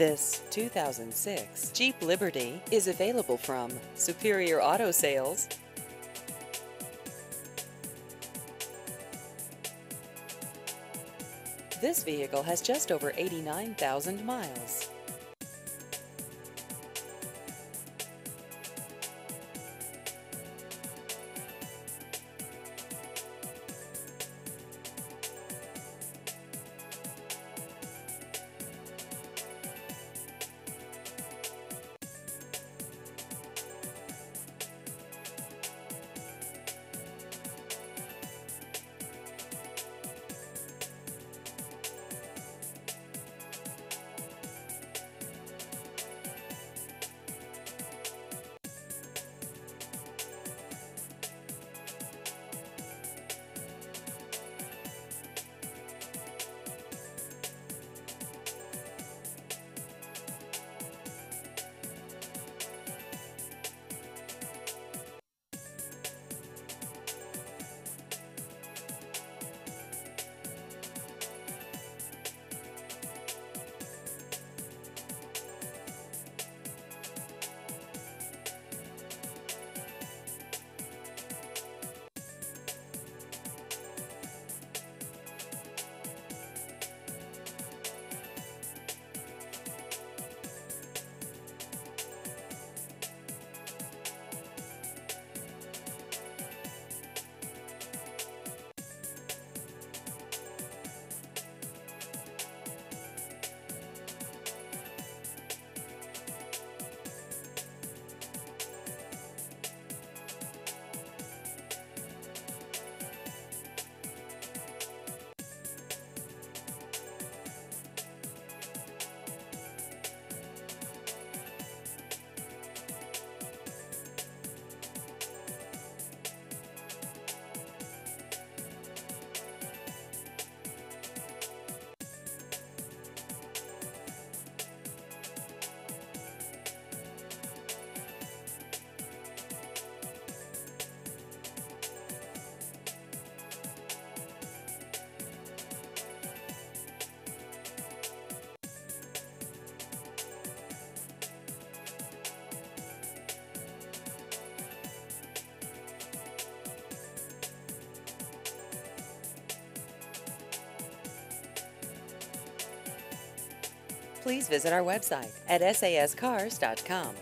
This 2006 Jeep Liberty is available from Superior Auto Sales. This vehicle has just over 89,000 miles. Please visit our website at sascars.com.